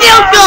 Daniel